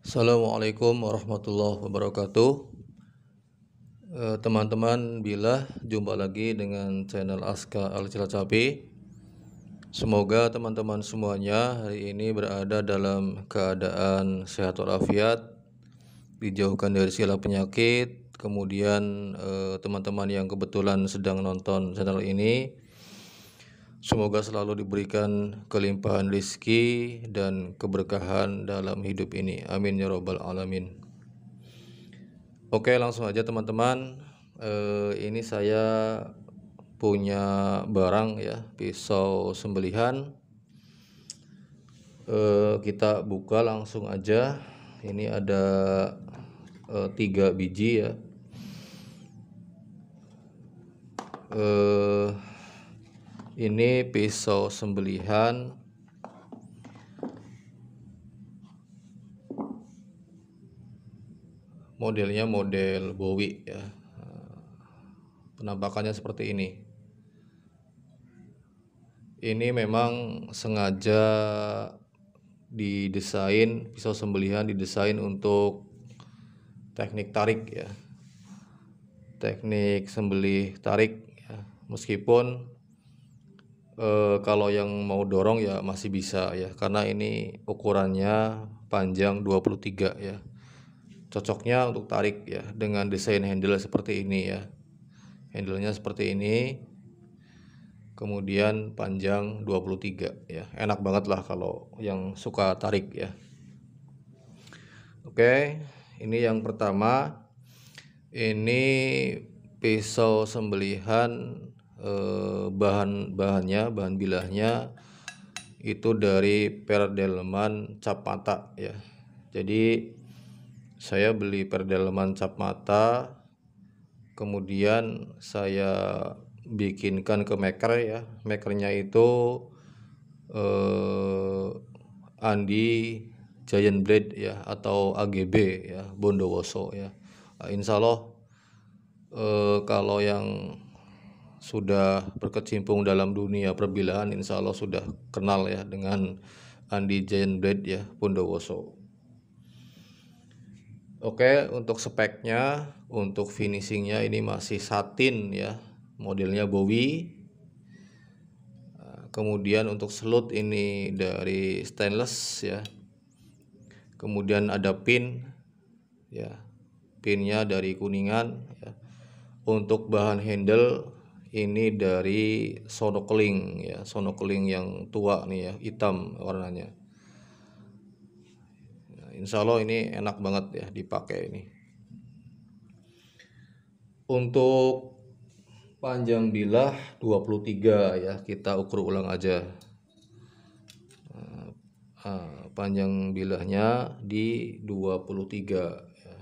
Assalamualaikum warahmatullahi wabarakatuh. Eh, Teman-teman bila jumpa lagi dengan channel Aska Al Cilacapi Semoga teman-teman semuanya hari ini berada dalam keadaan sehat walafiat Dijauhkan dari segala penyakit. Kemudian eh, teman-teman yang kebetulan sedang nonton channel ini Semoga selalu diberikan kelimpahan rizki dan keberkahan dalam hidup ini. Amin ya robbal alamin. Oke, langsung aja teman-teman. Eh, ini saya punya barang ya, pisau sembelihan. Eh, kita buka langsung aja. Ini ada eh, tiga biji ya. Eh, ini pisau sembelihan. Modelnya model Bowie ya. Penampakannya seperti ini. Ini memang sengaja didesain pisau sembelihan didesain untuk teknik tarik ya. Teknik sembelih tarik ya. meskipun eh, kalau yang mau dorong ya masih bisa ya karena ini ukurannya panjang 23 ya. Cocoknya untuk tarik ya dengan desain handle seperti ini ya. Handlenya seperti ini kemudian panjang 23 ya. Enak banget lah kalau yang suka tarik ya. Oke ini yang pertama. Ini pisau sembelihan eh, bahan bahannya bahan bilahnya itu dari perdeleman cap mata ya. Jadi saya beli perdeleman cap mata kemudian saya bikinkan ke maker ya. Makernya itu eh, Andi Giant Blade ya atau AGB ya Bondowoso ya. Nah, Insya Allah eh, kalau yang sudah berkecimpung dalam dunia perbilahan Insya Allah sudah kenal ya dengan Andi Giant Blade ya Bondowoso Oke, untuk speknya, untuk finishingnya ini masih satin ya, modelnya Bowie. Nah, kemudian untuk selut ini dari stainless ya. Kemudian ada pin ya, pinnya dari kuningan ya. Untuk bahan handle ini dari sonokeling ya, sonokeling yang tua nih ya, hitam warnanya. Insya Allah ini enak banget ya dipakai ini. Untuk panjang bilah 23 ya. Kita ukur ulang aja. Nah, panjang bilahnya di 23 ya.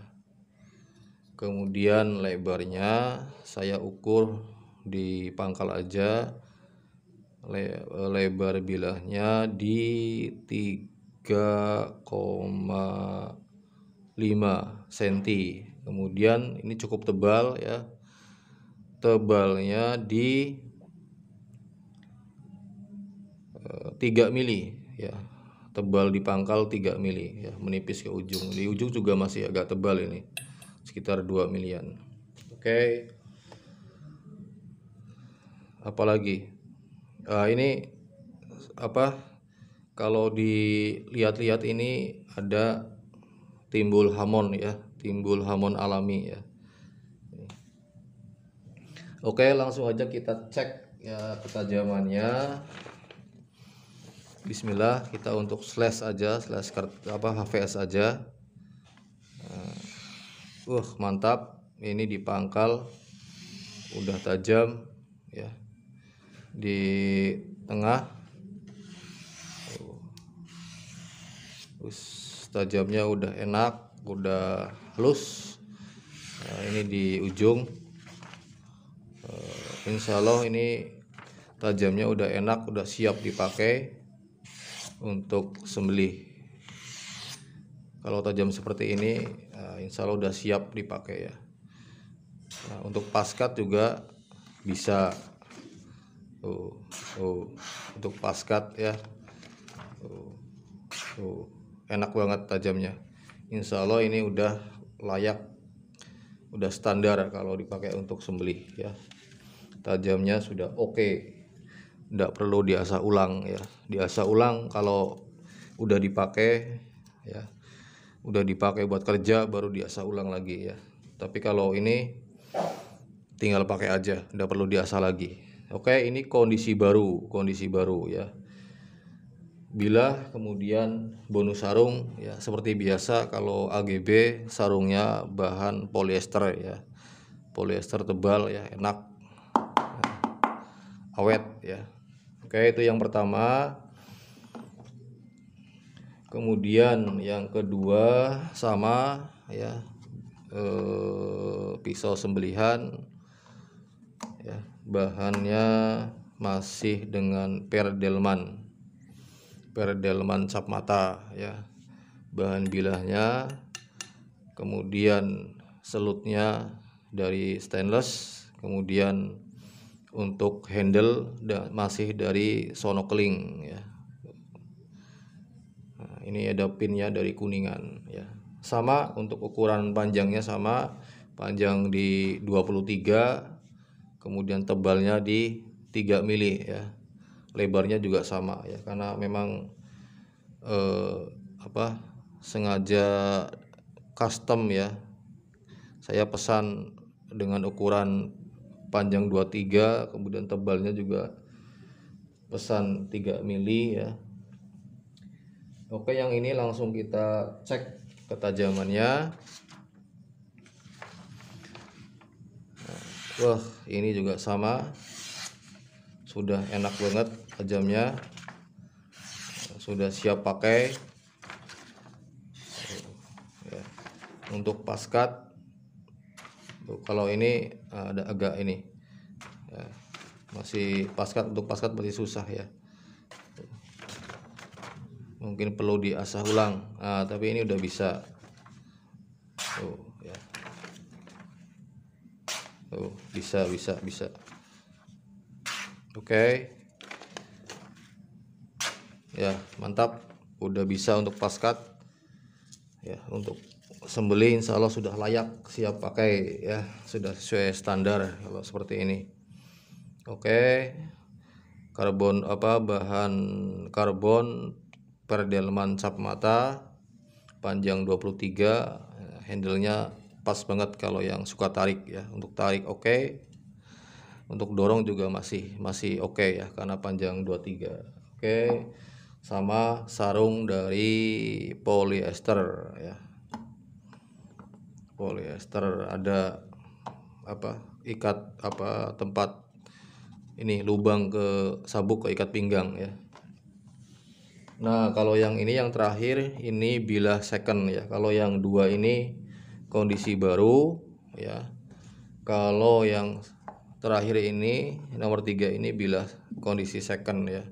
kemudian lebarnya saya ukur di pangkal aja lebar bilahnya di 3 3,5 cm kemudian ini cukup tebal ya. Tebalnya di 3 eh, mili ya. Tebal di pangkal 3 mili ya menipis ke ujung. Di ujung juga masih agak tebal ini sekitar 2 milian. Oke apalagi? Uh, ini apa kalau dilihat-lihat ini ada timbul hamon ya timbul hamon alami ya. Oke langsung aja kita cek ya ketajamannya. Bismillah kita untuk slash aja slash apa HVS aja. Uh mantap. Ini di pangkal udah tajam ya di tengah Terus tajamnya udah enak, udah halus. Nah, ini di ujung. Uh, insya Allah ini tajamnya udah enak, udah siap dipakai untuk sembelih. Kalau tajam seperti ini, uh, insya Allah udah siap dipakai ya. Nah, untuk paskat juga bisa. Oh, oh, untuk paskat ya. Oh, oh enak banget tajamnya. Insya Allah ini udah layak udah standar kalau dipakai untuk sembelih ya. Tajamnya sudah oke. Okay. tidak perlu diasah ulang ya. Diasah ulang kalau udah dipakai ya. Udah dipakai buat kerja baru diasah ulang lagi ya. Tapi kalau ini tinggal pakai aja tidak perlu diasah lagi oke ini kondisi baru kondisi baru ya. Bila kemudian bonus sarung ya seperti biasa kalau AGB sarungnya bahan polyester ya. Polyester tebal ya enak. Ya, awet ya. Oke itu yang pertama. Kemudian yang kedua sama ya eh, pisau sembelihan ya bahannya masih dengan perdelman. Perdelman cap mata ya. Bahan bilahnya kemudian selutnya dari stainless kemudian untuk handle masih dari sonokeling ya. Nah, ini ada pinnya dari kuningan ya. Sama untuk ukuran panjangnya sama panjang di 23 kemudian tebalnya di 3 mili ya. Lebarnya juga sama ya. Karena memang eh, apa sengaja custom ya. Saya pesan dengan ukuran panjang 23 kemudian tebalnya juga pesan 3 mili ya. Oke yang ini langsung kita cek ketajamannya Wah ini juga sama. Sudah enak banget tajamnya sudah siap pakai. Ya. untuk paskat kalau ini ada agak ini. Ya. masih paskat untuk paskat masih susah ya. Mungkin perlu diasah ulang. Nah, tapi ini udah bisa. Tuh tuh bisa bisa bisa Oke. Ya, mantap. Udah bisa untuk paskat. Ya, untuk sembelih insya Allah sudah layak siap pakai ya sudah sesuai standar kalau seperti ini oke karbon apa bahan karbon perdelman cap mata panjang 23 handle-nya pas banget kalau yang suka tarik ya untuk tarik oke. Untuk dorong juga masih masih oke okay ya karena panjang 23 oke okay. sama sarung dari polyester ya. Polyester ada apa ikat apa tempat ini lubang ke sabuk ke ikat pinggang ya. Nah kalau yang ini yang terakhir ini bila second ya. Kalau yang dua ini kondisi baru ya. Kalau yang terakhir ini nomor tiga ini bila kondisi second ya.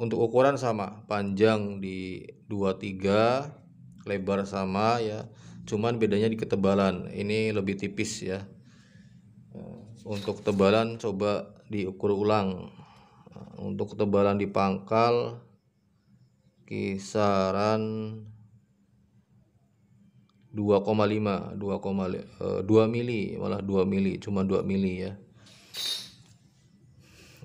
Untuk ukuran sama panjang di 23 lebar sama ya. Cuman bedanya di ketebalan ini lebih tipis ya. Untuk ketebalan coba diukur ulang. Untuk ketebalan di pangkal kisaran 2,5 2,2 2 mili malah 2 mili cuma 2 mili ya.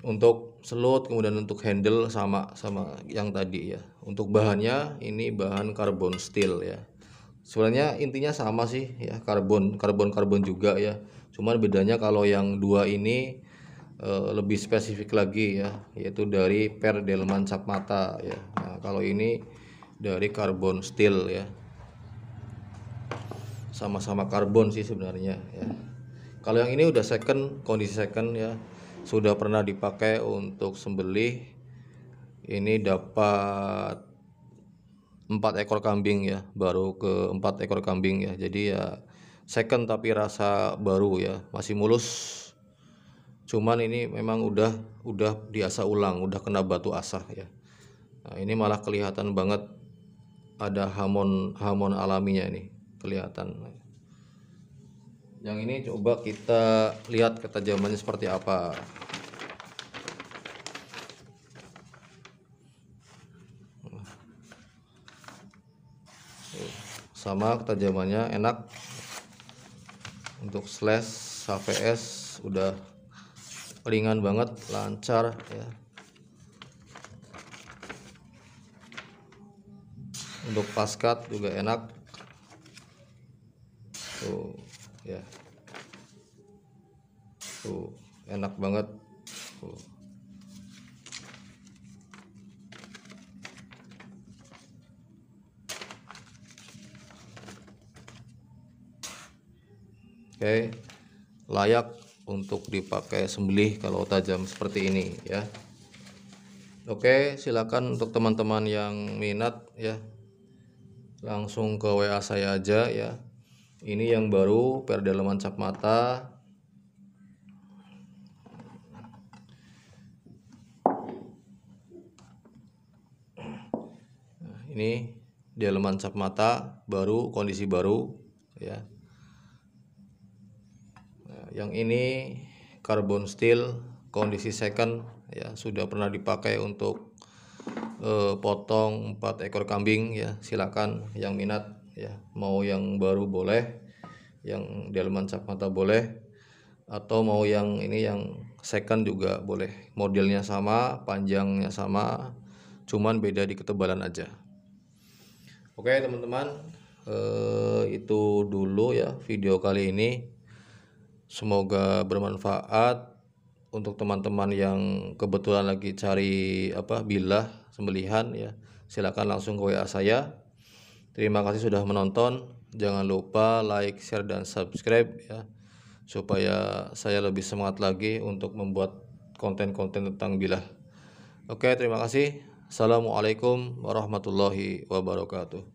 Untuk selut kemudian untuk handle sama sama yang tadi ya. Untuk bahannya ini bahan karbon steel ya. Sebenarnya intinya sama sih ya karbon karbon karbon juga ya. Cuman bedanya kalau yang dua ini e, lebih spesifik lagi ya yaitu dari per delman cap mata ya. Nah, kalau ini dari karbon steel ya sama-sama karbon sih sebenarnya ya. Kalau yang ini udah second kondisi second ya. Sudah pernah dipakai untuk sembelih. Ini dapat empat ekor kambing ya. Baru ke empat ekor kambing ya. Jadi ya second tapi rasa baru ya. Masih mulus. Cuman ini memang udah udah diasah ulang udah kena batu asah ya. Nah, ini malah kelihatan banget ada hamon hamon alaminya ini kelihatan. Yang ini coba kita lihat ketajamannya seperti apa. Sama ketajamannya enak. Untuk slash HVS udah ringan banget lancar ya. Untuk paskat juga enak tuh ya tuh enak banget tuh. Oke, layak untuk dipakai sembelih kalau tajam seperti ini ya. Oke, silakan untuk teman-teman yang minat ya. Langsung ke WA saya aja ya. Ini yang baru perdeleman cap mata. Nah, ini deleman cap mata baru, kondisi baru ya. Yang ini carbon steel kondisi second ya sudah pernah dipakai untuk eh, potong 4 ekor kambing ya. Silakan yang minat ya mau yang baru boleh yang delman cap mata boleh atau mau yang ini yang second juga boleh modelnya sama panjangnya sama cuman beda di ketebalan aja oke teman-teman eh, itu dulu ya video kali ini Semoga bermanfaat untuk teman-teman yang kebetulan lagi cari apa bilah sembelihan ya. Silakan langsung ke WA saya. Terima kasih sudah menonton. Jangan lupa like, share dan subscribe ya supaya saya lebih semangat lagi untuk membuat konten-konten tentang bilah. Oke, terima kasih. Assalamualaikum warahmatullahi wabarakatuh.